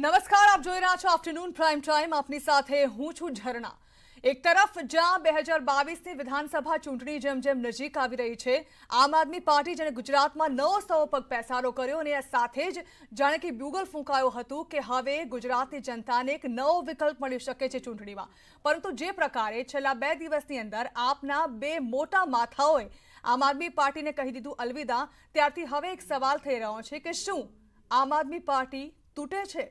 નમસ્કાર આપ જોઈ રહ્યા છો આફ્ટરનૂન પ્રાઇમ ટાઈમ આપની સાથે હું છું ઝરણા એક તરફ જ્યાં બે હજાર બાવીસની વિધાનસભા ચૂંટણી જેમ જેમ નજીક આવી રહી છે આમ આદમી પાર્ટી જેણે ગુજરાતમાં નવો સૌ પગ પેસારો કર્યો અને સાથે જ જાણે કે બ્યુગલ ફૂંકાયું હતું કે હવે ગુજરાતની જનતાને એક નવો વિકલ્પ મળી શકે છે ચૂંટણીમાં પરંતુ જે પ્રકારે છેલ્લા બે દિવસની અંદર આપના બે મોટા માથાઓએ આમ આદમી પાર્ટીને કહી દીધું અલવિદા, ત્યારથી હવે એક સવાલ થઈ રહ્યો છે કે શું આમ આદમી પાર્ટી તૂટે છે?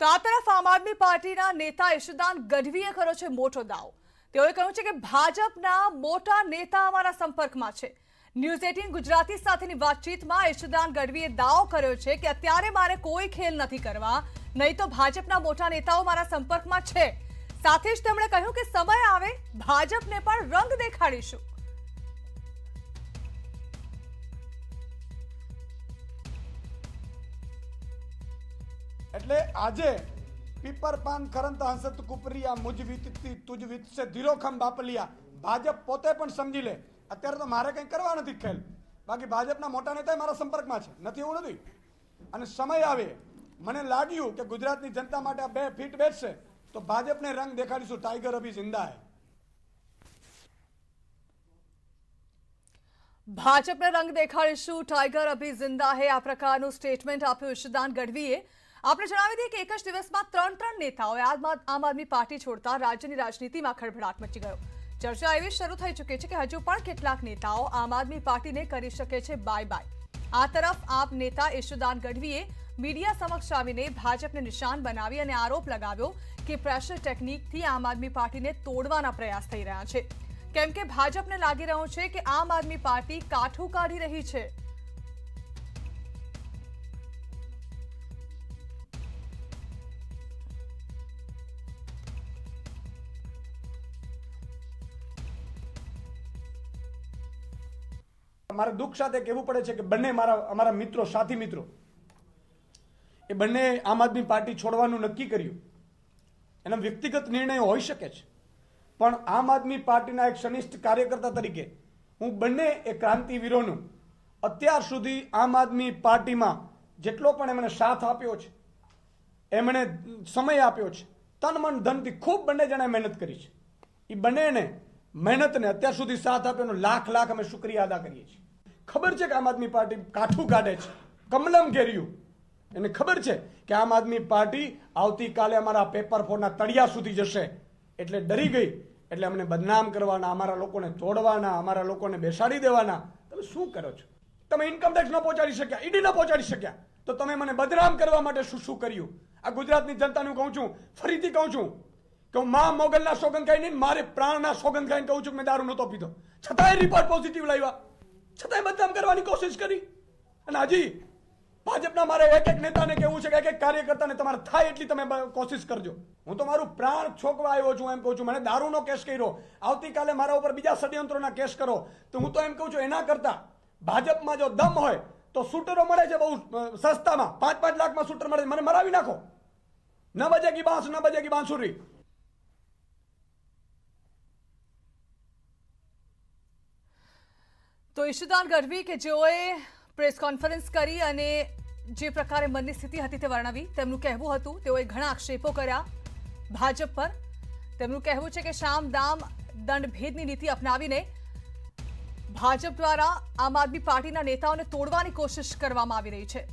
તો આ તરફ આમ આદમી પાર્ટીના નેતા ઈશુદાન ગઢવીએ કર્યો છે મોટો દાવ. તેઓએ કહ્યું છે કે ભાજપના મોટા નેતા અમારા સંપર્કમાં છે. ન્યૂઝ એટીન ગુજરાતી સાથેની વાતચીતમાં ઈશુદાન ગઢવીએ દાવો કર્યો છે કે અત્યારે મારે કોઈ ખેલ નથી કરવા, નહીં તો ભાજપના મોટા નેતાઓ મારા સંપર્કમાં છે. સાથે જ તેમણે કહ્યું કે સમય આવે, ભાજપને પણ રંગ દેખાડીશું. એટલે આજે પીપર પાન કરંત હંસત કુપરિયા મુજ વીતતી તુજ વીતશે ધીરોખમ બાપલિયા. ભાજપ પોતે પણ સમજી લે. અત્યારે તો મારે કંઈ કરવા નથી ખેલ. બાકી ભાજપના મોટા નેતા મારા સંપર્કમાં છે. નથી એવું નથી? અને સમય આવે. મને લાગ્યું કે ગુજરાતની જનતા માટે આ બે ફીટ બેસશે. તો ભાજપને રંગ દેખાડીશું. ટાઈગર અભી જિંદા હે. ભાજપને રંગ દેખાડીશું. ટાઈગર અભી જિંદા હે. આ પ્રકારનું સ્ટેટમેન્ટ આપ્યું. ઈશદાન ગઢવીએ આપણે જણાવી દઈએ કે એક જ દિવસમાં ત્રણ ત્રણ નેતાઓએ આમ આમ આદમી પાર્ટી છોડતા રાજ્યની રાજનીતિમાં ખળભળાટ મચી ગયો ચર્ચા એવી શરૂ થઈ ચૂકી છે કે હજુ પણ કેટલાક નેતાઓ આમ આદમી પાર્ટીને કરી શકે છે બાય બાય આ તરફ આપ નેતા ઈશુદાન ગઢવીએ મીડિયા સમક્ષ આવીને ભાજપને નિશાન બનાવી અને આરોપ લગાવ્યો કે પ્રેશર ટેકનિકથી આમ આદમી પાર્ટીને તોડવાના પ્રયાસ થઈ રહ્યા છે કેમ કે ભાજપને લાગી રહ્યું છે કે આમ આદમી પાર્ટી કાઠું કાઢી રહી છે મારે દુઃખ સાથે કહેવું પડે છે કે બંને મારા, અમારા મિત્રો, સાથી મિત્રો, એ બંને આમ આદમી પાર્ટી છોડવાનું નક્કી કર્યું. એના વ્યક્તિગત નિર્ણયો હોઈ શકે છે. પણ આમ આદમી પાર્ટીના એક સનિષ્ઠ કાર્યકર્તા તરીકે હું બંને એ ક્રાંતિવીરોનું અત્યાર સુધી આમ આદમી પાર્ટીમાં જેટલો પણ એમણે સાથ આપ્યો છે, એમણે સમય આપ્યો છે, તન મન ધનથી ખૂબ બંને જણાએ મહેનત કરી છે. એ બંનેને મહેનતને અત્યાર સુધી સાથ આપ્યો લાખ લાખ અમે શુક્રિયા અદા કરીએ છીએ. ખબર છે કે આમ આદમી પાર્ટી કાઠું કાઢે છે? કમલમ ઘેર્યું. એને ખબર છે કે આમ આદમી પાર્ટી આવતીકાલે અમારા પેપર ફોરના તળિયા સુધી જશે. એટલે ડરી ગઈ. એટલે અમને બદનામ કરવાના, અમારા લોકોને તોડવાના, અમારા લોકોને બેસાડી દેવાના. તમે શું કરો છો? તમે ઇન્કમ ટેક્સ ન પહોંચાડી શક્યા ઈડી ન પહોંચાડી શક્યા. તો તમે મને બદનામ કરવા માટે શું શું કર્યું? આ ગુજરાતની જનતાનું કહું છું, ફરીથી કહું છું કે હું મા મોગલના સોગંદ ખાઈ નહીં મારે પ્રાણના સોગંદ ખાઈને કહું છું કે મેં દારૂ નહોતો પીધો. છતાંય રિપોર્ટ પોઝિટિવ લાવ્યા. છતાંય બદનામ કરવાની કોશિશ કરી. અને હજી, ભાજપના મારે એક એક નેતાને કહેવું છે કે એક એક કાર્યકર્તાને તમારે થાય એટલી તમે કોશિશ કરજો. હું તો મારું પ્રાણ છોકવા આવ્યો છું એમ કહું છું. મને દારૂનો કેસ કર્યો. આવતીકાલે મારા ઉપર બીજા ષડયંત્રોના કેસ કરો. તો હું તો એમ કહું છું, એના કરતાં ભાજપમાં જો દમ હોય, તો શૂટરો મળે છે બહુ સસ્તામાં. પાંચ પાંચ લાખમાં શૂટર મળે છે. મને મરાવી નાખો. ન બજેગી બાંસ ન બજેગી બાંસુરી. તો ઈશુદાન ગઢવી કે જેઓએ પ્રેસ કોન્ફરન્સ કરી અને જે પ્રકારે મનની સ્થિતિ હતી તે વર્ણવી, તેમનું કહેવું હતું, તેઓએ ઘણા આક્ષેપો કર્યા ભાજપ પર. તેમનું કહેવું છે કે શામ દામ દંડ ભેદની નીતિ અપનાવીને ભાજપ દ્વારા આમ આદમી પાર્ટીના નેતાઓને તોડવાની કોશિશ કરવામાં આવી રહી છે.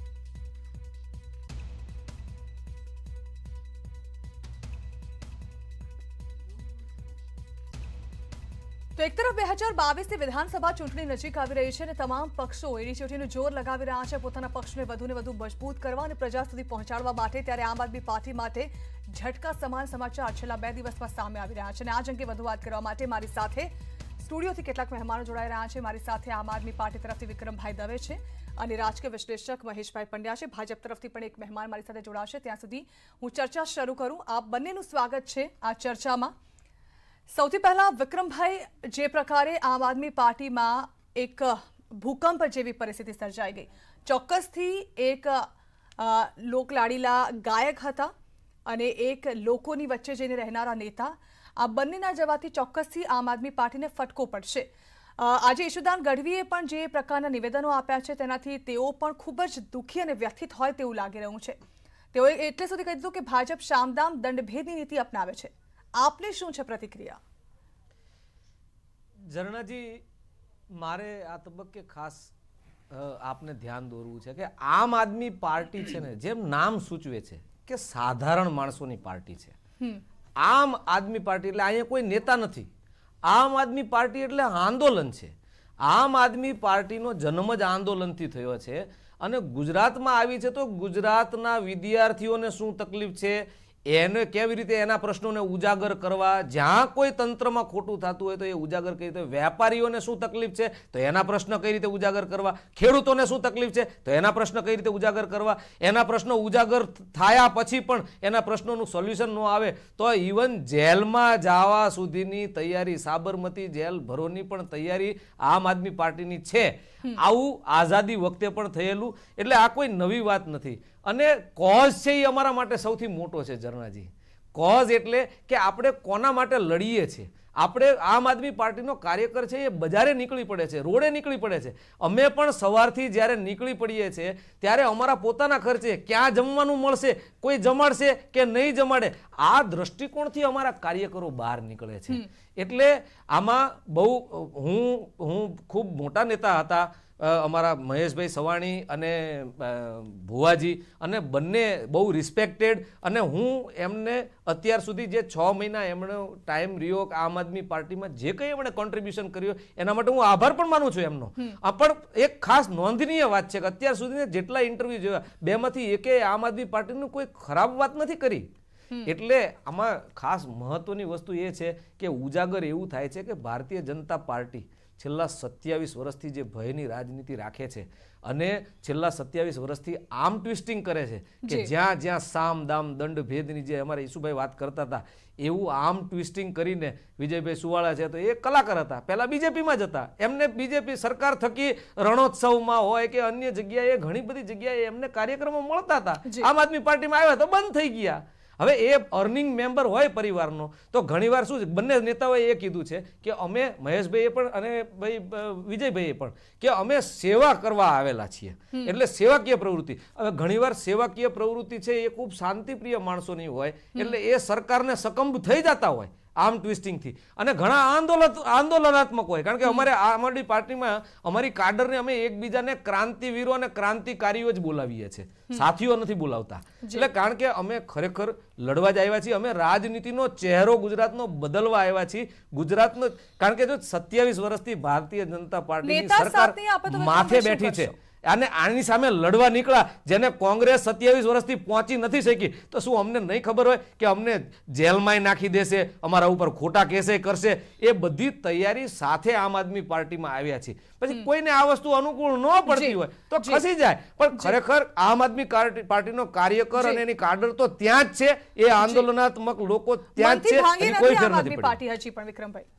તો એક તરફ બે હજાર બાવીસની વિધાનસભા ચૂંટણી નજીક આવી રહી છે અને તમામ પક્ષો એડી ચોટીનું જોર લગાવી રહ્યા છે. પોતાના પક્ષને વધુને વધુ મજબૂત કરવા અને પ્રજા સુધી પહોંચાડવા માટે ત્યારે આમ આદમી પાર્ટી માટે ઝટકા સમાન સમાચાર છેલ્લા બે દિવસમાં સામે આવી રહ્યા છે. અને આ જ અંગે વધુ વાત કરવા માટે મારી સાથે સ્ટુડિયોથી કેટલાક મહેમાનો જોડાઈ રહ્યા છે. મારી સાથે આમ આદમી પાર્ટી તરફથી વિક્રમભાઈ દવે છે અને રાજકીય વિશ્લેષક મહેશભાઈ પંડ્યા છે. ભાજપ તરફથી પણ એક મહેમાન મારી સાથે જોડાશે. ત્યાં સુધી હું ચર્ચા શરૂ કરું. આપ બંનેનું સ્વાગત છે આ ચર્ચામાં. સૌથી પહેલા વિક્રમભાઈ, જે પ્રકારે આમ આદમી પાર્ટીમાં એક ભૂકંપ જેવી પરિસ્થિતિ સર્જાઈ ગઈ. ચોક્કસથી એક લોકલાડીલા ગાયક હતા અને એક લોકોની વચ્ચે જઈને રહેનારા નેતા. આ બંનેના જવાથી ચોક્કસથી આમ આદમી પાર્ટીને ફટકો પડશે. આજે ઈશુદાન ગઢવીએ પણ જે પ્રકારના નિવેદનો આપ્યા છે તેનાથી તેઓ પણ ખૂબ જ દુઃખી અને વ્યથિત હોય તેવું લાગી રહ્યું છે. તેઓએ એટલે સુધી કહી દીધું કે ભાજપ શામદામ દંડભેદની નીતિ અપનાવે છે. આપની શું છે પ્રતિક્રિયા? ઝરણાજી મારે આ તબક્કે ખાસ આપને ધ્યાન દોરવું છે કે આમ આદમી પાર્ટી છે ને જેમ નામ સૂચવે છે કે સાધારણ માણસોની પાર્ટી છે. આમ આદમી પાર્ટી એટલે અહીંયા કોઈ નેતા નથી. આમ આદમી પાર્ટી એટલે આંદોલન છે. આમ આદમી પાર્ટીનો જન્મ જ આંદોલનથી થયો છે અને ગુજરાતમાં આવી છે તો ગુજરાતના વિદ્યાર્થીઓને શું તકલીફ છે? એને કેવી રીતે એના પ્રશ્નોને ઉજાગર કરવા જ્યાં કોઈ તંત્રમાં ખોટું થતું હોય તો એ ઉજાગર કઈ રીતે વેપારીઓને શું તકલીફ છે? તો એના પ્રશ્ન કઈ રીતે ઉજાગર કરવા? ખેડૂતોને શું તકલીફ છે? તો એના પ્રશ્ન કઈ રીતે ઉજાગર કરવા? એના પ્રશ્નો ઉજાગર થયા પછી પણ એના પ્રશ્નોનું સોલ્યુશન ન આવે. તો ઇવન જેલમાં જવા સુધીની તૈયારી સાબરમતી જેલ ભરોની પણ તૈયારી આમ આદમી પાર્ટીની છે. આવું આઝાદી વખતે પણ થયેલું. એટલે આ કોઈ નવી વાત નથી. અને કોઝ છે એ અમારા માટે સૌથી મોટો છે ઝરણાજી. કોઝ એટલે કે આપણે કોના માટે લડીએ છીએ. આપણે આમ આદમી પાર્ટીનો કાર્યકર છે એ બજારે નીકળી પડે છે રોડે નીકળી પડે છે. અમે પણ સવારથી જ્યારે નીકળી પડીએ છીએ ત્યારે અમારા પોતાના ખર્ચે ક્યાં જમવાનું મળશે કોઈ જમાડશે કે નહીં જમાડે આ દ્રષ્ટિકોણથી અમારા કાર્યકરો બહાર નીકળે છે. એટલે આમાં બહુ હું હું ખૂબ મોટા નેતા હતા અમારા મહેશભાઈ સવાણી અને ભુવાજી અને બંને બહુ રિસ્પેક્ટેડ અને હું એમને અત્યાર સુધી જે છ મહિના એમનો ટાઈમ રહ્યો આમ આદમી પાર્ટીમાં જે કંઈ એમણે કોન્ટ્રીબ્યુશન કર્યું એના માટે હું આભાર પણ માનું છું એમનો. પણ એક ખાસ નોંધનીય વાત છે કે અત્યાર સુધી જેટલા ઇન્ટરવ્યુ જોયા બેમાંથી એકે આમ આદમી પાર્ટીનું કોઈ ખરાબ વાત નથી કરી. એટલે આમાં ખાસ મહત્વની વસ્તુ એ છે કે ઉજાગર એવું થાય છે કે ભારતીય જનતા પાર્ટી છેલ્લા સત્યાવીસ વર્ષથી જે ભયની રાજનીતિ રાખે છે અને છેલ્લા સત્યાવીસ વર્ષથી આમ ટ્વિસ્ટિંગ કરે છે કે જ્યાં જ્યાં સામ દામ દંડ ભેદની જે અમારા ઈસુભાઈ વાત કરતા હતા એવું આમ ટ્વિસ્ટિંગ કરીને વિજયભાઈ સુવાળા છે તો એ કલાકાર હતા. પહેલાં બીજેપીમાં જ હતા. એમને બીજેપી સરકાર થકી રણોત્સવમાં હોય કે અન્ય જગ્યાએ ઘણી બધી જગ્યાએ એમને કાર્યક્રમો મળતા હતા. આમ આદમી પાર્ટીમાં આવ્યા તો બંધ થઈ ગયા. હવે એ અર્નિંગ મેમ્બર હોય પરિવારનો તો ઘણીવાર શું બંને નેતાઓએ એ કીધું છે કે અમે મહેશભાઈએ પણ અને ભાઈ વિજયભાઈએ પણ કે અમે સેવા કરવા આવેલા છીએ. એટલે સેવાકીય પ્રવૃત્તિ. હવે ઘણીવાર સેવાકીય પ્રવૃત્તિ છે એ ખૂબ શાંતિપ્રિય માણસોની હોય એટલે એ સરકારને સકંબ થઈ જતા હોય આમ ટ્વિસ્ટિંગથી અને ઘણા આંદોલન આંદોલનાત્મક હોય. કારણ કે અમારે આમ આદમી પાર્ટીમાં અમારી કાડરને અમે એકબીજાને ક્રાંતિવીરો અને ક્રાંતિકારીઓ જ બોલાવીએ છીએ. સાથીઓ નથી બોલાવતા. એટલે કારણ કે અમે ખરેખર લડવા જ આવ્યા છીએ. અમે રાજનીતિનો ચહેરો ગુજરાતનો બદલવા આવ્યા છીએ. ગુજરાતનો કારણ કે જો સત્યાવીસ વર્ષથી ભારતીય જનતા પાર્ટીની સરકાર માથે બેઠી છે? અને આની સામે લડવા નીકળ્યા જેને કોંગ્રેસ સત્યાવીસ વર્ષથી પહોંચી નથી શકી. તો શું અમને નહીં ખબર હોય કે અમને જેલમાંય નાખી દેશે અમારા ઉપર ખોટા કેસે કરશે? એ બધી તૈયારી સાથે આમ આદમી પાર્ટીમાં આવ્યા છે પછી કોઈને આ વસ્તુ અનુકૂળ ન પડતી હોય તો ખસી જાય. પણ ખરેખર આમ આદમી પાર્ટીનો કાર્યકર. અને એની કાડર તો ત્યાં જ છે. એ આંદોલનાત્મક લોકો ત્યાં જ છે કોઈ ફેર નથી પાર્ટી હજી પણ વિક્રમભાઈ.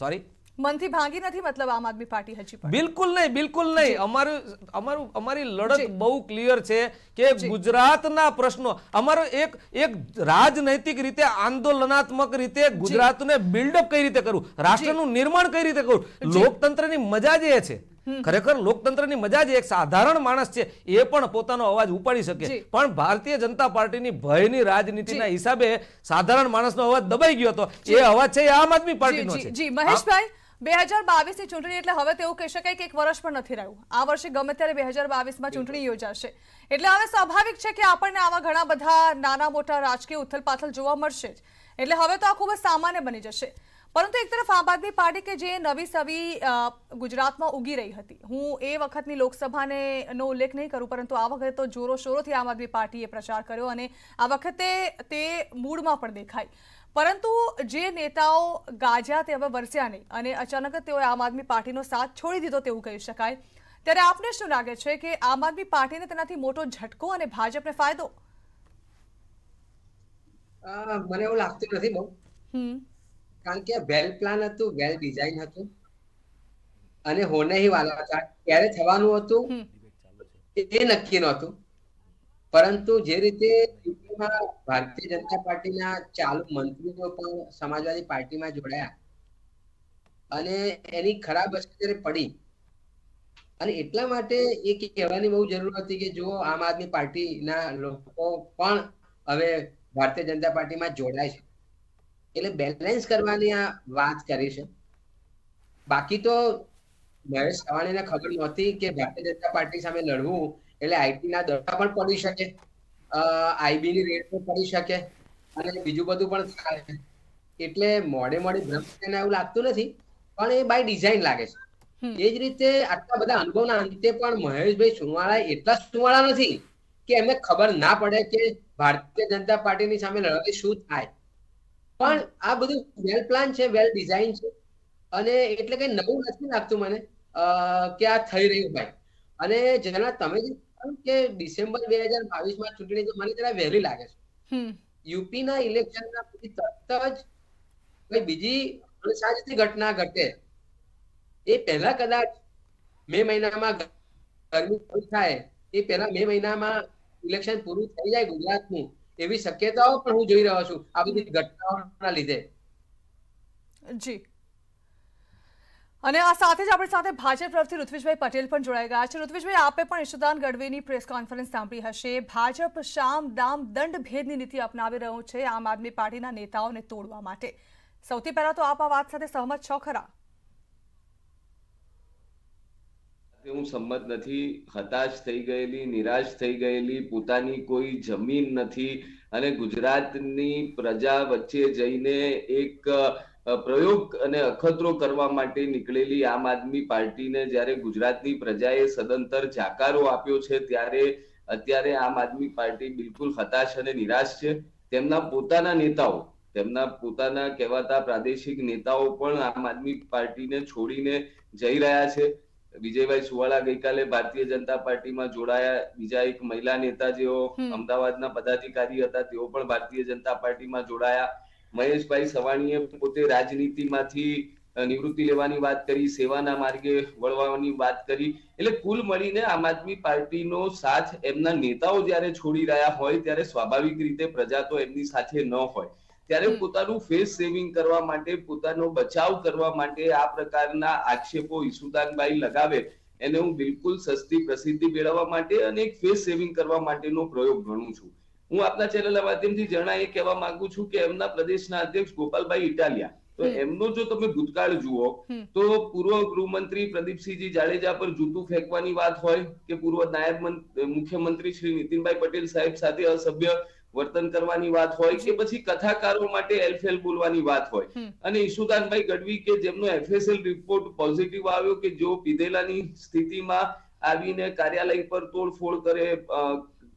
સોરી મનથી ભાંગી નથી મતલબ આમ આદમી પાર્ટી હજી પણ. બિલકુલ નહીં બિલકુલ નહીં. અમારું અમારું અમારી લડત બહુ ક્લિયર છે કે ગુજરાતના પ્રશ્નો અમારો એક એક રાજનૈતિક રીતે આંદોલનાત્મક રીતે ગુજરાતને બિલ્ડઅપ કઈ રીતે કરવું રાષ્ટ્રનું નિર્માણ કઈ રીતે કરવું લોકતંત્રની મજા જ એ છે. ખરેખર લોકતંત્રની મજા જ એક સાધારણ માણસ છે એ પણ પોતાનો અવાજ ઉપાડી શકે. પણ ભારતીય જનતા પાર્ટીની ભયની રાજનીતિના હિસાબે સાધારણ માણસનો અવાજ દબાઈ ગયો હતો. એ અવાજ છે આમ આદમી પાર્ટીનો છે. જી. મહેશભાઈ બે હજાર બાવીસની ચૂંટણી એટલે હવે તેવું કહી શકાય કે એક વર્ષ પણ નથી રહ્યું. આ વર્ષે ગમે ત્યારે બે હજાર બાવીસમાં ચૂંટણી યોજાશે. એટલે હવે સ્વાભાવિક છે કે આપણને આવા ઘણા બધા નાના મોટા રાજકીય ઉથલપાથલ જોવા મળશે જ. એટલે હવે તો આ ખૂબ જ સામાન્ય બની જશે. પરંતુ એક તરફ આમ આદમી પાર્ટી કે જે નવી સવી ગુજરાતમાં ઉગી રહી હતી. હું એ વખતની લોકસભાને નો ઉલ્લેખ નહીં કરું પરંતુ આ વખતે તો જોરો શોરોથી આમ આદમી પાર્ટીએ પ્રચાર કર્યો અને આ વખતે તે મૂડમાં પણ દેખાય પરંતુ જે નેતાઓ ગાજ્યા તે હવે વરસ્યા નહીં અને અચાનક જ તેઓએ આમ આદમી પાર્ટીનો સાથ છોડી દીધો તેવું કહી શકાય. ત્યારે આપને શું લાગે છે કે આમ આદમી પાર્ટીને તેનાથી મોટો ઝટકો અને ભાજપને ફાયદો? મને એવું લાગતું નથી બહુ. કારણ કે વેલ પ્લાન હતું વેલ ડિઝાઇન હતું. અને હોને હી વાલા હતા. ક્યારે થવાનું હતું એ નક્કી નહોતું. પરંતુ જે રીતે પાર્ટીમાં ભારતીય જનતા પાર્ટીના ચાલુ મંત્રીઓ પણ સમાજવાદી પાર્ટીમાં જોડાયા. અને એની ખરાબ અસર પડી. અને એટલા માટે એ કહેવાની બહુ જરૂર હતી કે જો આમ આદમી પાર્ટીના લોકો પણ હવે ભારતીય જનતા પાર્ટીમાં જોડાય છે. એટલે બેલેન્સ કરવાની આ વાત કરી છે. બાકી તો નરેશ સવાણીને ખબર નહોતી કે ભારતીય જનતા પાર્ટી સામે લડવું એટલે આઈટી ના દડા પણ પડી શકે. આઈબી ની રેડ પણ પડી શકે અને બીજું બધું પણ થાય. એટલે મોડે મોડે ભ્રમ એને એવું લાગતું નથી પણ એ બાય ડિઝાઇન લાગે છે. એ જ રીતે આટલા બધા અનુભવના અંતે પણ મહેશભાઈ સુવાળા એટલા સુવાળા નથી કે એમને ખબર ના પડે કે ભારતીય જનતા પાર્ટીની સામે લડવાથી શું થાય. પણ આ બધું વેલ પ્લાન છે વેલ ડિઝાઇન છે અને એટલે કઈ નવું નથી લાગતું મને કે આ થઈ રહ્યું ભાઈ. અને જેના તમે જે કે ડિસેમ્બર બે હજાર બાવીસમાં ચૂંટણી તો મને જરા વહેલી લાગે છે. યુપીના ઇલેક્શનના પછી તરત જ કોઈ બીજી અણસાજતી ઘટના ઘટે. એ પહેલા કદાચ મે મહિનામાં ગરમી શરૂ થાય એ પહેલા મે મહિનામાં ઇલેક્શન પૂરું થઈ જાય ગુજરાતનું એવી શક્યતાઓ પણ હું જોઈ રહ્યો છું આ બધી ઘટનાઓના લીધે. જી. અને આ સાથે જ આપણી સાથે ભાજપ તરફથી ઋત્વિજભાઈ પટેલ પણ જોડાઈ ગયા છે. ઋત્વિજભાઈ, આપે પણ ઈશુદાન ગઢવીની પ્રેસ કોન્ફરન્સ સાંભળી હશે. ભાજપ શામ દામ દંડ ભેદની નીતિ અપનાવી રહ્યું છે આમ આદમી પાર્ટીના નેતાઓને તોડવા માટે. સૌથી પહેલા તો આપ આ વાત સાથે સહમત છો ખરા? હું સંમત નથી. હતાશ થઈ ગયેલી, નિરાશ થઈ ગયેલી, પોતાની કોઈ જમીન નથી. અને ગુજરાતની પ્રજા વચ્ચે જઈને એક પ્રયોગ અને અખતરો કરવા માટે નીકળેલી આમ આદમી પાર્ટીને જ્યારે ગુજરાતની પ્રજાએ સદંતર જાકારો આપ્યો છે ત્યારે અત્યારે આમ આદમી પાર્ટી બિલકુલ હતાશ અને નિરાશ છે. તેમના પોતાના નેતાઓ તેમના પોતાના કહેવાતા પ્રાદેશિક નેતાઓ પણ આમ આદમી પાર્ટીને છોડીને જઈ રહ્યા છે. વિજયભાઈ સુવાળા ગઈકાલે ભારતીય જનતા પાર્ટીમાં જોડાયા. બીજા એક મહિલા નેતા જેઓ અમદાવાદના પદાધિકારી હતા તેઓ પણ ભારતીય જનતા પાર્ટીમાં જોડાયા. મહેશભાઈ સવાણીએ પોતે રાજનીતિમાંથી નિવૃત્તિ લેવાની વાત કરી સેવાના માર્ગે વળવાની વાત કરી. એટલે કુલ મળીને આમ આદમી પાર્ટીનો સાથ એમના નેતાઓ જ્યારે છોડી રહ્યા હોય ત્યારે સ્વાભાવિક રીતે પ્રજા તો એમની સાથે ન હોય. ત્યારે. પોતાનું ફેસ સેવિંગ કરવા માટે પોતાનો બચાવ કરવા માટે આ પ્રકારના આક્ષેપો ઈસુદાનભાઈ લગાવે. એને હું બિલકુલ સસ્તી પ્રસિદ્ધિ મેળવવા માટે અને એક ફેસ સેવિંગ કરવા માટેનો પ્રયોગ ગણું છું. હું આપના ચેનલના માધ્યમથી જણા એ કહેવા માંગુ છું કે એમના પ્રદેશના અધ્યક્ષ ગોપાલભાઈ ઇટાલિયા. તો એમનો જો તમે ભૂતકાળ જુઓ તો પૂર્વ ગૃહમંત્રી પ્રદીપસિંહજી જાડેજા પર જૂતું ફેંકવાની વાત હોય કે પૂર્વ નાયબ મુખ્યમંત્રી શ્રી નીતિનભાઈ પટેલ સાહેબ સાથે અસભ્ય વર્તન કરવાની વાત હોય કે પછી કથાકારો માટે એલફેલ બોલવાની વાત હોય. અને ઈશુદાનભાઈ ગઢવી કે જેમનો એફએસએલ રિપોર્ટ પોઝિટિવ આવ્યો કે જો પીધેલાની સ્થિતિમાં આવીને કાર્યાલય પર તોડફોડ કરે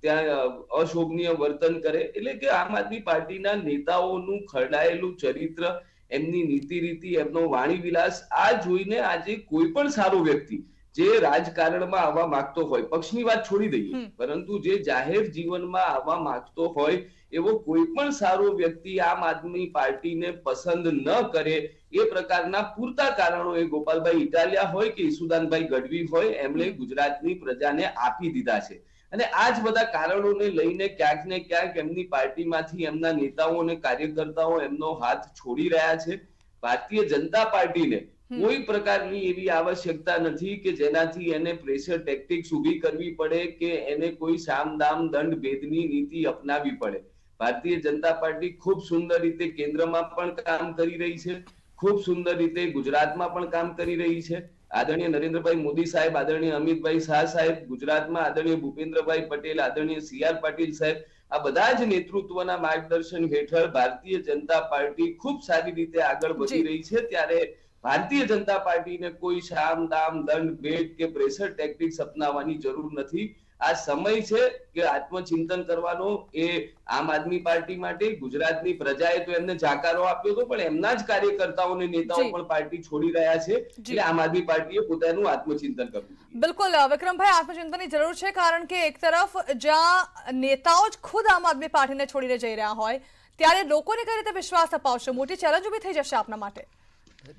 ત્યાં અશોભનીય વર્તન કરે. એટલે કે આમ આદમી પાર્ટીના નેતાઓનું ખરડાયેલું ચરિત્ર એમની નીતિ રીતિ એમનો વાણી વિલાસ આ જોઈને આજે કોઈ પણ સારો વ્યક્તિ જે રાજકારણમાં આવવા માંગતો હોય પક્ષની વાત છોડી દઈએ પરંતુ જે જાહેર જીવનમાં આવવા માંગતો હોય એવો કોઈ પણ સારો વ્યક્તિ આમ આદમી પાર્ટીને પસંદ ન કરે એ પ્રકારના પૂરતા કારણો એ ગોપાલભાઈ ઇટાલિયા હોય કે ઈસુદાનભાઈ ગઢવી હોય એમણે. ગુજરાતની પ્રજાને આપી દીધા છે. અને આ જ બધા કારણોને લઈને ક્યાંક ને ક્યાંક એમની પાર્ટીમાંથી એમના નેતાઓ અને કાર્યકર્તાઓ એમનો હાથ છોડી રહ્યા છે. ભારતીય જનતા પાર્ટીને. કોઈ પ્રકારની એવી આવશ્યકતા નથી કે જેનાથી એને પ્રેશર ટેક્ટિક્સ ઊભી કરવી પડે કે એને કોઈ સામ દામ દંડ ભેદની નીતિ અપનાવવી પડે. ભારતીય જનતા પાર્ટી ખૂબ સુંદર રીતે કેન્દ્રમાં પણ કામ કરી રહી છે. ખૂબ સુંદર રીતે ગુજરાતમાં પણ કામ કરી રહી છે. આદરણીય નરેન્દ્રભાઈ મોદી સાહેબ આદરણીય અમિતભાઈ શાહ સાહેબ ગુજરાતમાં આદરણીય ભૂપેન્દ્રભાઈ પટેલ આદરણીય સી આર પાટીલ સાહેબ આ બધા જ નેતૃત્વના માર્ગદર્શન હેઠળ ભારતીય જનતા પાર્ટી ખૂબ સારી રીતે આગળ વધી રહી છે. ત્યારે ભારતીય જનતા પાર્ટીને કોઈ શામ દામ દંડ ભેટ કે પ્રેશર ટેકનિક્સ અપનાવવાની જરૂર નથી. આ સમય છે કે આત્મચિંતન કરવાનો એ આમ આદમી પાર્ટી માટે ગુજરાતની પ્રજાએ તો એમને જાકારો આપ્યો હતો પણ એમના જ કાર્યકર્તાઓ અને નેતાઓ પણ પાર્ટી છોડી રહ્યા છે. એટલે આમ આદમી પાર્ટીએ પોતાનું આત્મચિંતન કરવું બિલકુલ વિક્રમભાઈ આત્મચિંતનની જરૂર છે કારણ કે એક તરફ જ્યાં નેતાઓ જ ખુદ આમ આદમી પાર્ટીને છોડીને જઈ રહ્યા હોય ત્યારે લોકોને કઈ રીતે વિશ્વાસ અપાવશો? મોટી ચેલેન્જ ઊભી થઈ જશે આપના માટે.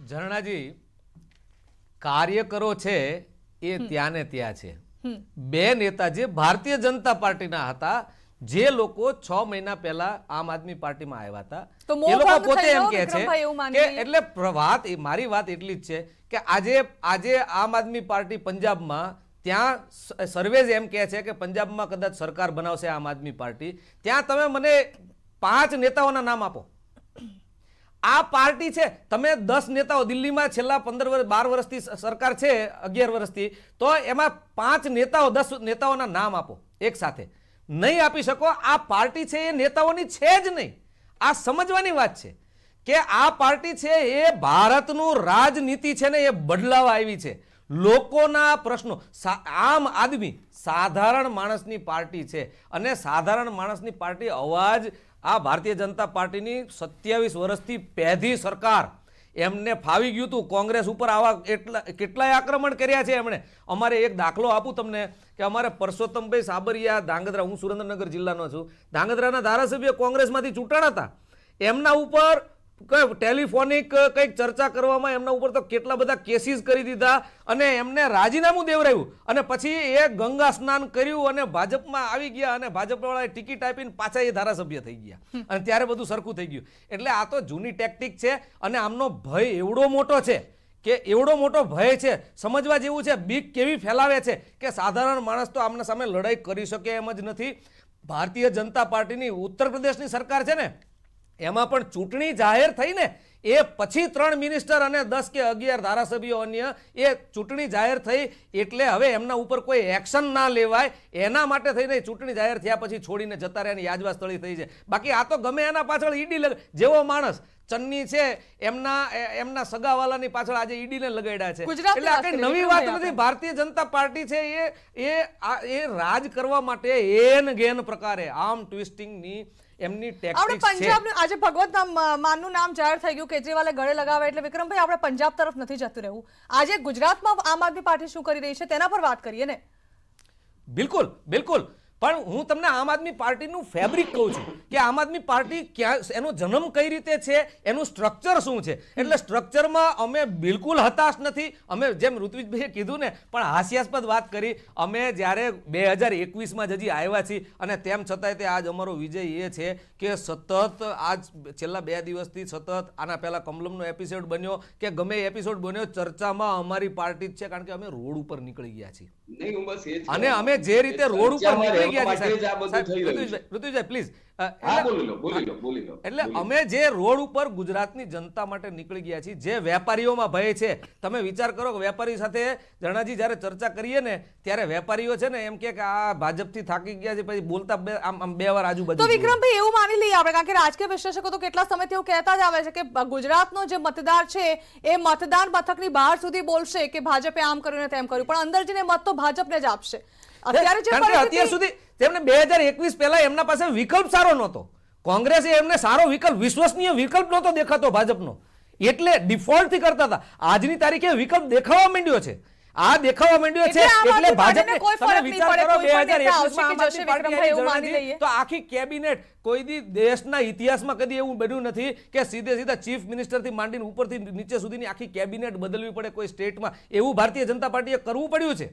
ઝરણાજી કાર્યકરો છે એ ત્યાં ને ત્યાં છે. બે નેતા જે ભારતીય જનતા પાર્ટીના હતા. જે લોકો છ મહિના પહેલા આમ આદમી પાર્ટીમાં આવ્યા હતા. એ લોકો પોતે એમ કે છે કે એટલે વાત મારી વાત એટલી જ છે કે આજે આજે આમ આદમી પાર્ટી પંજાબમાં ત્યાં સર્વેજ એમ કહે છે કે પંજાબમાં કદાચ સરકાર બનાવશે આમ આદમી પાર્ટી. ત્યાં તમે મને પાંચ નેતાઓના નામ આપો. આ પાર્ટી છે. તમે દસ નેતાઓ દિલ્હીમાં છેલ્લા પંદર વર્ષ બાર વર્ષથી સરકાર છે, અગિયાર વર્ષથી તો એમાં પાંચ નેતાઓ, દસ નેતાઓના નામ આપો, એક સાથે. નહીં આપી શકો, આ પાર્ટી છે એ નેતાઓની છે જ નહીં. આ સમજવાની વાત છે કે આ પાર્ટી છે એ ભારતનું રાજનીતિ છે ને એ બદલાવા આવી છે. લોકોના પ્રશ્નો આમ આદમી સાધારણ માણસની પાર્ટી છે. અને સાધારણ માણસની પાર્ટી અવાજ આ ભારતીય જનતા પાર્ટીની સત્યાવીસ વર્ષથી પહેલી સરકાર એમને ફાવી ગયું હતું. કોંગ્રેસ ઉપર આવા એટલા કેટલાય આક્રમણ કર્યા છે એમણે. અમારે એક દાખલો આપું તમને કે અમારે પરસોત્તમભાઈ સાબરિયા ધાંગધ્રા, હું સુરેન્દ્રનગર જિલ્લાનો છું. ધાંગધ્રાના ધારાસભ્ય કોંગ્રેસમાંથી ચૂંટાણા હતા. એમના ઉપર ટેલિફોનિક કંઈક ચર્ચા કરવામાં એમના ઉપર તો કેટલા બધા કેસીસ કરી દીધા અને એમને રાજીનામું દેવરાયું. અને પછી એ ગંગા સ્નાન કર્યું અને ભાજપમાં આવી ગયા અને ભાજપવાળાએ ટિકિટ આપીને પાછા એ ધારાસભ્ય થઈ ગયા. અને ત્યારે બધું સરખું થઈ ગયું. એટલે આ તો જૂની ટેકટિક છે અને આમનો ભય એવડો મોટો છે કે એવડો મોટો ભય છે. સમજવા જેવું છે બીક કેવી ફેલાવે છે કે સાધારણ માણસ તો આમના સામે લડાઈ કરી શકે એમ જ નથી. ભારતીય જનતા પાર્ટીની ઉત્તર પ્રદેશની સરકાર છે ને એમાં પણ ચૂંટણી જાહેર થઈને એ પછી ત્રણ મિનિસ્ટર અને દસ કે અગિયાર ધારાસભ્યો અન્ય એ ચૂંટણી જાહેર થઈ એટલે હવે એમના ઉપર કોઈ એક્શન ના લેવાય. એના માટે થઈને ચૂંટણી જાહેર થયા પછી છોડીને જતા રહ્યા યાજવા સ્થળી થઈ છે. બાકી આ તો ગમે એના પાછળ ઈડી લગ, જેવો માણસ ચન્ની છે એમના એમના સગાવાલાની પાછળ આજે ઈડીને લગાડ્યા છે. એટલે આ કઈ નવી વાત નથી. ભારતીય જનતા પાર્ટી છે એ એ એ રાજ કરવા માટે એન ગેન પ્રકારે આમ ટ્વિસ્ટિંગની એમની આપણે પંજાબનું આજે ભગવત નામ માનનું નામ જાહેર થઈ ગયું કેજરીવાલે ગળે લગાવે એટલે વિક્રમભાઈ આપણે પંજાબ તરફ નથી જતું રહેવું. આજે ગુજરાતમાં આમ આદમી પાર્ટી શું કરી રહી છે તેના પર વાત કરીએ ને. બિલકુલ બિલકુલ. પણ હું તમને આમ આદમી પાર્ટીનું ફેબ્રિક કહું છું કે આમ આદમી પાર્ટી ક્યાં એનો જન્મ કઈ રીતે છે એનું સ્ટ્રક્ચર શું છે? એટલે સ્ટ્રક્ચરમાં અમે બિલકુલ હતાશ નથી. અમે જેમ ઋત્વિજભાઈએ કીધું ને પણ હાસ્યાસ્પદ વાત કરી. અમે જ્યારે બે હજાર એકવીસમાં જ આવ્યા છીએ અને તેમ છતાંય તે આજ અમારો વિજય એ છે કે સતત આજ છેલ્લા બે દિવસથી સતત આના પહેલા કમલમનો એપિસોડ બન્યો કે ગમે એપિસોડ બન્યો ચર્ચામાં અમારી પાર્ટી જ છે કારણ કે અમે રોડ ઉપર નીકળી ગયા છીએ. અને અમે જે રીતે રોડ ઉપર ગયા છે. ઋતુજભાઈ પ્લીઝ એટલે અમે જે રોડ ઉપર ગુજરાતની જનતા માટે નીકળી ગયા છીએ જે વેપારીઓમાં ભય છે તમે વિચાર કરો કે વેપારી સાથે જણાજી જ્યારે ચર્ચા કરીએ ને ત્યારે વેપારીઓ છે ને એમ કે કે આ ભાજપથી થાકી ગયા છે પછી બોલતા બે- આમ આમ બે વાર આજુબાજુ તો વિક્રમભાઈ એવું માની લઈએ આપણે કારણ કે રાજકીય વિશ્લેષકો તો કેટલા સમયથી એવું કહેતા જ આવે છે કે ગુજરાતનો જે મતદાર છે એ મતદાન મથકની બહાર સુધી બોલશે કે ભાજપે આમ કર્યું ને તેમ કર્યું પણ અંદર જઈને મત તો ભાજપને જ આપશે. અત્યારે જે અત્યાર સુધી તેમને બે હજાર એકવીસ પહેલા એમના પાસે વિકલ્પ સારો નહોતો. કોંગ્રેસે એમને સારો વિકલ્પ વિશ્વસનીય વિકલ્પ નહોતો દેખાતો ભાજપનો. એટલે default કરતા હતા. આજની તારીખે વિકલ્પ દેખાવા માંડ્યો છે. આ દેખાવા માંડ્યો છે એટલે આમ એટલે આદમી ભાજપને તમે વિચાર કરો 2021 નેતા માં આવશે કે આમ આદમી જશે, પાર્ટી વિક્રમભાઈ, આવી એવું માની જણાજી, લઈએ. તો આખી કેબિનેટ કોઈ દી દેશના ઇતિહાસમાં કદી એવું બન્યું નથી કે સીધે સીધા ચીફ મિનિસ્ટરથી માંડીને ઉપરથી નીચે સુધીની આખી કેબિનેટ બદલવી પડે કોઈ સ્ટેટમાં. એવું ભારતીય જનતા પાર્ટીએ કરવું પડ્યું છે.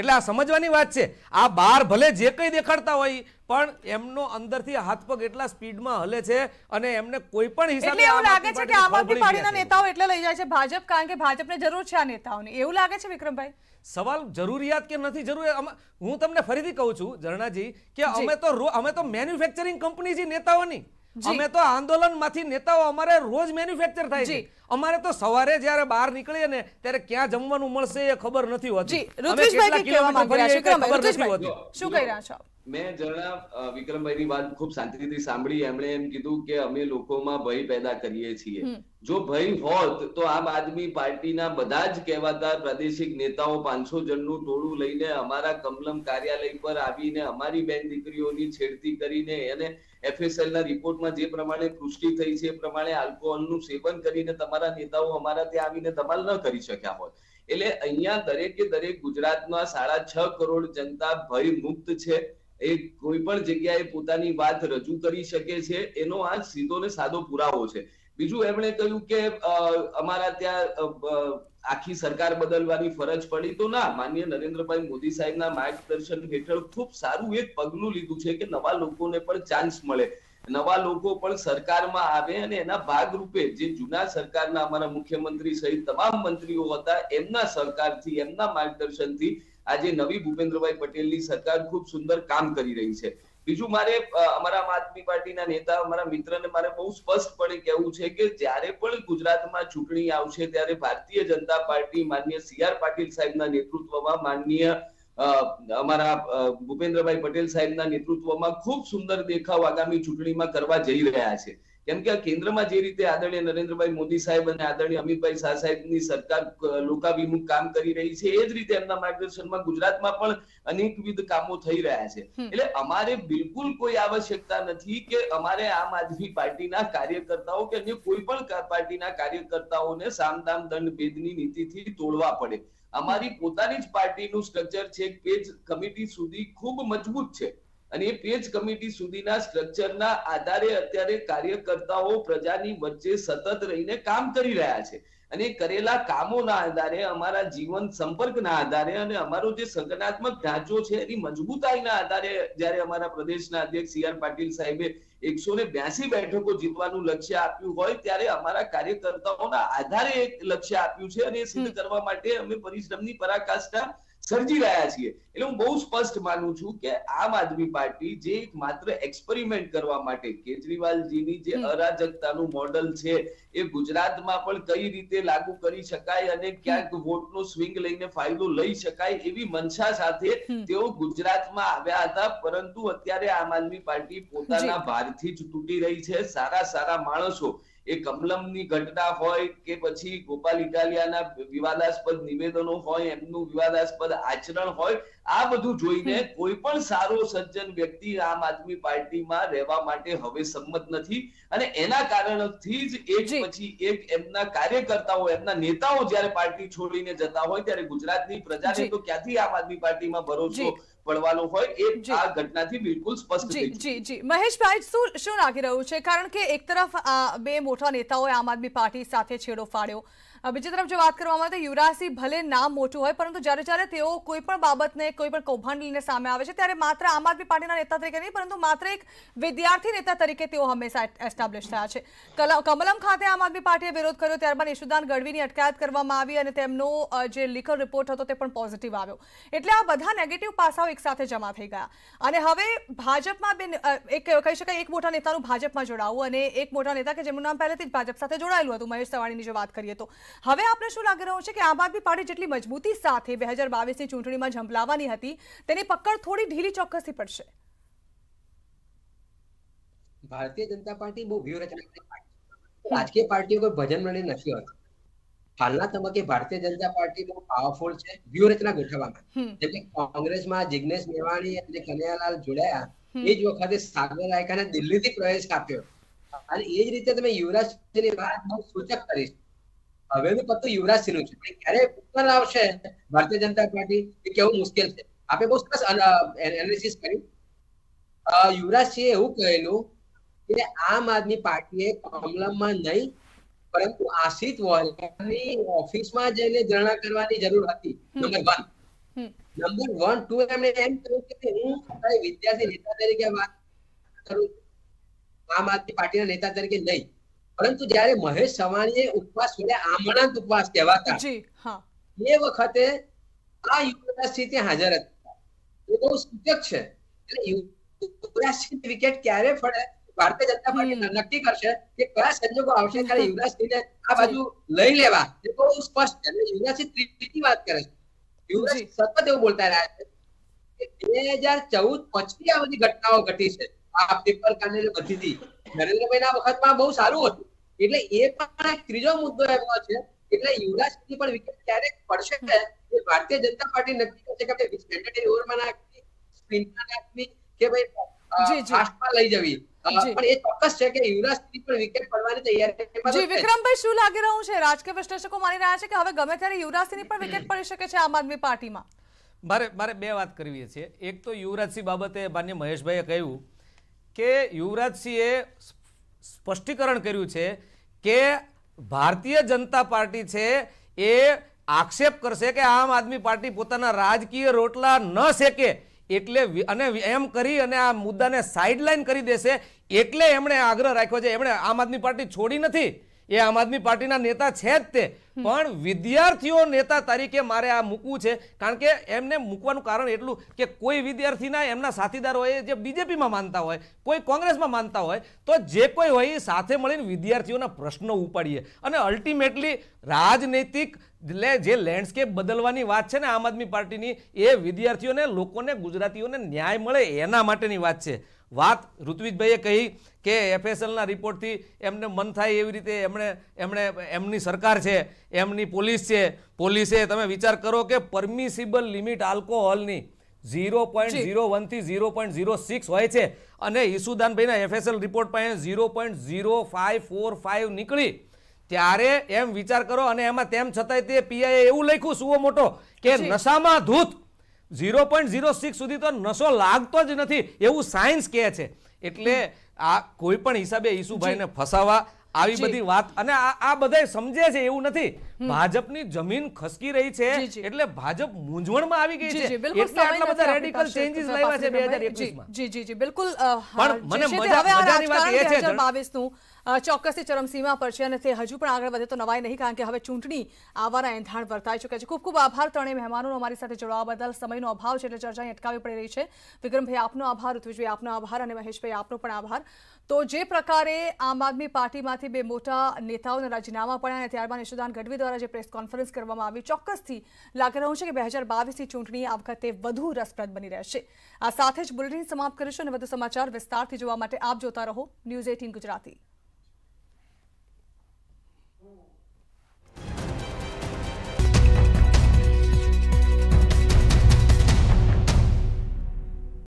એટલે આ સમજવાની વાત છે. આ બાર ભલે જે કંઈ દેખાડતા હોય પણ એમનો અંદરથી હાથ પગ એટલા સ્પીડમાં હલે છે અને એમને કોઈ પણ હિસાબે એવું લાગે છે કે આમ આદમી પાર્ટીના. નેતાઓ એટલે લઈ જાય છે ભાજપ કારણ કે ભાજપને જરૂર છે આ નેતાઓની. એવું લાગે છે વિક્રમભાઈ? સવાલ જરૂરિયાત કે નથી જરૂરિયાત હું તમને ફરીથી કહું છું ઝરણાજી કે અમે તો અમે તો મેન્યુફેક્ચરિંગ કંપની છે નેતાઓની. અમે તો આંદોલનમાંથી નેતાઓ અમારે રોજ મેન્યુફેક્ચર થાય છે. અમારે તો સવારે જ્યારે બહાર નીકળીએ ને ત્યારે ક્યાં જમવાનું મળશે એ ખબર નથી હોતી. શું કહી રહ્યા છો? મેં જણા વિક્રમભાઈની વાત ખૂબ શાંતિથી સાંભળી. એમણે એમ કીધું કે અમે લોકોમાં ભય પેદા કરીએ છીએ. જો ભય હોત તો આમ આદમી પાર્ટીના બધા જ કહેવાતા પ્રાદેશિક નેતાઓ પાંચસો જણનું ટોળું લઈને અમારા કમલમ કાર્યાલય પર આવીને અમારી બેન દીકરીઓની છેડતી કરીને એને એફએસએલ ના રિપોર્ટમાં જે પ્રમાણે પુષ્ટિ થઈ છે એ પ્રમાણે આલ્કોહોલનું સેવન કરીને તમારા નેતાઓ અમારા ત્યાં આવીને ધમાલ ન કરી શક્યા હોત. એટલે અહીંયા દરેકે દરેક ગુજરાતમાં સાડા છ કરોડ જનતા ભય મુક્ત છે. એ કોઈ પણ જગ્યાએ પોતાની વાત રજૂ કરી શકે છે. એનો આ સીધો ને સાદો પુરાવો છે. બીજું એમણે કહ્યું કે અમારા ત્યાં આખી સરકાર બદલવાની ફરજ પડી. તો ના માન્ય નરેન્દ્રભાઈ મોદી સાહેબના માર્ગદર્શન હેઠળ ખૂબ સારું એક પગલું લીધું છે કે નવા લોકોને પણ ચાન્સ મળે. નવા લોકો પણ સરકારમાં આવે અને એના ભાગરૂપે જે જૂના સરકારના અમારા મુખ્યમંત્રી સહિત તમામ મંત્રીઓ હતા, એમના સરકારથી એમના માર્ગદર્શનથી આજે નવી ભૂપેન્દ્રભાઈ પટેલની સરકાર ખૂબ સુંદર કામ કરી રહી છે. બીજું મારે અમારા આમ આદમી પાર્ટીના નેતા, અમારા મિત્રને મારે બહુ સ્પષ્ટપણે કહેવું છે કે જ્યારે પણ ગુજરાતમાં ચૂંટણી આવશે ત્યારે ભારતીય જનતા પાર્ટી માનનીય સી આર પાટીલ સાહેબના નેતૃત્વમાં માનનીય અમારા ભૂપેન્દ્રભાઈ પટેલ સાહેબના નેતૃત્વમાં ખૂબ સુંદર દેખાવ આગામી ચૂંટણીમાં કરવા જઈ રહ્યા છે. કેમ કે આ કેન્દ્રમાં જે રીતે આદરણીય નરેન્દ્રભાઈ મોદી સાહેબ અને આદરણીય અમિતભાઈ શાહ સાહેબની સરકાર લોકાભિમુખ કામ કરી રહી છે એ જ રીતે એમના માર્ગદર્શનમાં ગુજરાતમાં પણ અનેકવિધ કામો થઈ રહ્યા છે. એટલે અમારે બિલકુલ કોઈ આવશ્યકતા નથી કે અમારે આમ આદમી પાર્ટીના કાર્યકર્તાઓ કે અન્ય કોઈ પણ પાર્ટીના કાર્યકર્તાઓને સામદામ દંડ ભેદની નીતિથી તોડવા પડે. અમારી પોતાની જ પાર્ટીનું સ્ટ્રક્ચર છે પેજ કમિટી સુધી ખૂબ મજબૂત છે. અને એ પેજ કમિટી સુધીના સ્ટ્રક્ચરના આધારે અત્યારે કાર્યકર્તાઓ પ્રજાની વચ્ચે સતત રહીને કામ કરી રહ્યા છે. અને કરેલા કામોના આધારે અમારા જીવન સંપર્કના આધારે અને અમારો જે સંગઠનાત્મક ઢાંચો છે એની મજબૂતાઈના આધારે જ્યારે અમારા પ્રદેશના અધ્યક્ષ સી આર પાટીલ સાહેબે એકસો ને બ્યાસી બેઠકો જીતવાનું લક્ષ્ય આપ્યું હોય ત્યારે અમારા કાર્યકર્તાઓના આધારે એક લક્ષ્ય આપ્યું છે અને એ સિદ્ધ કરવા માટે અમે પરિશ્રમની પરાકાષ્ઠા સર્જી રહ્યા છીએ. એટલે હું બહુ સ્પષ્ટ માનું છું કે આમ આદમી પાર્ટી જે માત્ર એક્સપેરિમેન્ટ કરવા માટે કેજરીવાલજીની જે અરાજકતાનું મોડલ છે એ ગુજરાતમાં પણ કઈ રીતે લાગુ કરી શકાય અને ક્યાંક વોટનો સ્વિંગ લઈને ફાયદો લઈ શકાય એવી મનસા સાથે તેઓ ગુજરાતમાં આવ્યા હતા. પરંતુ અત્યારે આમ આદમી પાર્ટી પોતાના ભારથી જ તૂટી રહી છે. સારા સારા માણસો એ કમલમની ઘટના હોય કે પછી ગોપાલ ઇટાલિયાના વિવાદાસ્પદ નિવેદનો હોય એમનું વિવાદાસ્પદ આચરણ હોય આ બધું જોઈને કોઈ પણ સારો સજ્જન વ્યક્તિ આમ આદમી પાર્ટીમાં રહેવા માટે હવે સંમત નથી અને એના કારણથી જ એક પછી એક એમના કાર્યકર્તાઓ એમના નેતાઓ જ્યારે પાર્ટી છોડીને જતા હોય ત્યારે ગુજરાતની પ્રજાને. તો ક્યાંથી આમ આદમી પાર્ટીમાં ભરોસો. પડવાનો હોય એ આ ઘટનાથી બિલકુલ સ્પષ્ટ જી જી જી. મહેશભાઈ શું શું લાગી રહ્યું છે? કારણ કે એક તરફ બે મોટા નેતાઓએ આમ આદમી પાર્ટી સાથે છેડો ફાડ્યો. બીજી તરફ જો વાત કરવામાં આવે તો યુવરાજસિંહ ભલે નામ મોટું હોય, પરંતુ જ્યારે જ્યારે તેઓ કોઈ પણ બાબતને, કોઈ પણ કૌભાંડ લઈને સામે આવે છે, ત્યારે માત્ર આમ આદમી પાર્ટીના નેતા તરીકે નહીં, પરંતુ માત્ર એક વિદ્યાર્થી નેતા તરીકે તેઓ હંમેશા એસ્ટાબ્લિશ થયા છે. કમલમ ખાતે આમ આદમી પાર્ટીએ વિરોધ કર્યો, ત્યારબાદ ઈશુદાન ગઢવીની અટકાયત કરવામાં આવી અને તેમનો જે લીકર રિપોર્ટ હતો તે પણ પોઝિટિવ આવ્યો. એટલે આ બધા નેગેટિવ પાસાઓ એકસાથે જમા થઈ ગયા. અને હવે ભાજપમાં બે એક કહી શકાય, એક મોટા નેતાનું ભાજપમાં જોડાવું અને એક મોટા નેતા કે જેમનું નામ પહેલેથી જ ભાજપ સાથે જોડાયેલું હતું, મહેશ સવાણીની જો વાત કરીએ તો. હવે આપણે શું લાગી રહ્યું છે કે આમ આદમી પાર્ટી જેટલી મજબૂતી સાથે બે હજાર બાવીસની ચૂંટણીમાં ઝંપલાવવાની હતી તેની પકડ થોડી ઢીલી ચોક્કસથી પડશે. ભારતીય જનતા પાર્ટી બહુ વ્યૂહરચના રાજકીય પાર્ટીઓ કોઈ ભજન મંડળી નથી હોતી. હાલના તબક્કે ભારતીય જનતા પાર્ટી બહુ પાવરફુલ છે વ્યૂહરચના ગોઠવવામાં. જેમ કે કોંગ્રેસમાં જિગ્નેશ મેવાણી અને કનૈયાલાલ જોડાયા. એ જ વખતે સાગર રાયકાને દિલ્હીથી પ્રવેશ આપ્યો. અને એ જ રીતે તમે વાત બહુ સૂચક કરીશ. હવેનું પત્તું યુવરાજ યુવરાજસિંહનું છે. ક્યારે ઉપર આવશે? ભારતીય જનતા પાર્ટી? એ કેવું મુશ્કેલ છે. આપે બહુ સરસ એનાલિસિસ કર્યું. અ, યુવરાજસિંહે એવું કહેલું કે આમ આદમી પાર્ટીએ કમલમમાં નહીં પરંતુ આશિત વોલની ઓફિસમાં જઈને ધરણા કરવાની જરૂર હતી. Number one. Number one two એમણે એમ કહ્યું કે હું વિદ્યાર્થી નેતા તરીકે વાત કરું આમ આદમી પાર્ટીના નેતા તરીકે નહીં. પરંતુ જયારે મહેશ સવાણીએ ઉપવાસ છોડ્યા આમરણાંત ઉપવાસ કહેવાતા. એ વખતે આ યુવરાજસિંહ ત્યાં હાજર હતા. એ બહુ સૂચક છે યુવરાજસિંહ વિકેટ ક્યારે ફળે ભારતીય જનતા પાર્ટી નક્કી કરશે કે કયા સંજોગો આવશે ત્યારે યુવરાજસિંહને આ બાજુ લઈ લેવા? એ બહુ સ્પષ્ટ છે. અને યુવરાજસિંહ ત્રીજી વાત કરે છે. યુવરાજ સતત એવું બોલતા રહ્યા છે કે બે હજાર ચૌદ પછી આ બધી ઘટનાઓ ઘટી છે. આ પેપર કાંડને બધી નરેન્દ્રભાઈના વખતમાં બહુ સારું હતું. એટલે એ પણ એક ત્રીજો મુદ્દો એવો છે એટલે યુવરાજસિંહની પણ વિકેટ ક્યારેક પડશે એ ભારતીય જનતા પાર્ટી નક્કી કરશે કે ભાઈ સ્ટેન્ડર્ડ ઓવરમાં નાખવી સ્પિનમાં નાખવી કે ભાઈ. ફાસ્ટમાં લઈ જવી. પણ એ ચોક્કસ છે કે યુવરાજસિંહની પણ વિકેટ પડવાની તૈયારી જી વિક્રમભાઈ શું લાગી રહ્યું છે? રાજકીય વિશ્લેષકો માની રહ્યા છે કે હવે ગમે ત્યારે યુવરાજસિંહની પણ વિકેટ પડી શકે છે આમ આદમી પાર્ટીમાં? મારે મારે બે વાત કરવી છે. એક તો યુવરાજસિંહ બાબતે માન્ય મહેશભાઈએ કહ્યું કે યુવરાજસિંહે સ્પષ્ટીકરણ કર્યું છે કે ભારતીય જનતા પાર્ટી છે એ આક્ષેપ કરશે કે આમ આદમી પાર્ટી પોતાના રાજકીય રોટલા ન શેકે એટલે અને એમ કરી અને આ મુદ્દાને સાઇડલાઇન કરી દેશે એટલે એમણે આગ્રહ રાખ્યો છે. એમણે આમ આદમી પાર્ટી છોડી નથી. એ આમ આદમી પાર્ટીના નેતા છે જ તે. પણ વિદ્યાર્થીઓ નેતા તરીકે મારે આ મૂકવું છે. કારણ કે એમને મૂકવાનું કારણ એટલું કે કોઈ વિદ્યાર્થીના એમના સાથીદાર હોય જે બીજેપીમાં માનતા હોય કોઈ કોંગ્રેસમાં માનતા હોય તો જે કોઈ હોય એ સાથે મળીને વિદ્યાર્થીઓના પ્રશ્નો ઉપાડીએ. અને અલ્ટિમેટલી રાજનૈતિક એટલે જે લેન્ડસ્કેપ બદલવાની વાત છે ને આમ આદમી પાર્ટીની એ વિદ્યાર્થીઓને લોકોને ગુજરાતીઓને ન્યાય મળે એના માટેની વાત છે. વાત ઋત્વિજભાઈએ કહી કે એફએસએલના રિપોર્ટથી એમને મન થાય એવી રીતે એમણે એમણે એમની સરકાર છે એમની પોલીસ છે. પોલીસે તમે વિચાર કરો કે પરમિસિબલ લિમિટ આલ્કોહોલની ઝીરો પોઈન્ટ ઝીરો વનથી ઝીરો પોઈન્ટ ઝીરો સિક્સ હોય છે અને ઈસુદાનભાઈના એફએસએલ રિપોર્ટ પાસે zero point zero five four five નીકળી ત્યારે એમ વિચાર કરો અને એમાં તેમ છતાંય તે પીઆઈએ એવું લખ્યું સુવો મોટો કે નશામાં ધૂત ઝીરો પોઈન્ટ ઝીરો સિક્સ સુધી તો નશો લાગતો જ નથી. એવું સાયન્સ કહે છે. એટલે આ કોઈ પણ હિસાબે ઈસુભાઈને ફસાવા આવી. બધી વાત. અને આ બધા સમજે છે એવું નથી. ભાજપની જમીન ખસકી રહી છે. એટલે ભાજપ મૂંઝવણમાં આવી ગઈ છે. એટલે આટલા બધા રેડિકલ ચેન્જીસ લાવ્યા છે બે હજાર જી માં જી જી જી બિલકુલ પણ મને જે છે. તે મજા- હવે આ મજાની વાત એ છે, 2022 નું, ચોક્કસથી ચરમસીમા પર છે અને તે હજુ પણ આગળ વધે તો નવાઈ નહીં કારણ કે હવે ચૂંટણી આવવાના એંધાણ વર્તાઈ ચૂક્યા છે. ખૂબ ખૂબ આભાર ત્રણેય મહેમાનોનો અમારી સાથે જોડાવા બદલ. સમયનો અભાવ છે એટલે ચર્ચા અટકાવી પડી રહી છે. વિક્રમભાઈ આપનો આભાર ઋત્વિજભાઈ આપનો આભાર અને મહેશભાઈ આપનો પણ આભાર. તો જે પ્રકારે આમ આદમી પાર્ટીમાંથી બે મોટા નેતાઓના રાજીનામા પડ્યા અને ત્યારબાદ યશોદાન ગઢવી દ્વારા જે પ્રેસ કોન્ફરન્સ કરવામાં આવી, ચોક્કસથી લાગી રહ્યું છે કે બે હજાર બાવીસની ચૂંટણી આ વખતે વધુ રસપ્રદ બની રહેશે. આ સાથે જ બુલેટિન સમાપ્ત કરીશું અને વધુ સમાચાર વિસ્તારથી જોવા માટે આપ જોતા રહો ન્યૂઝ એટીન ગુજરાતી.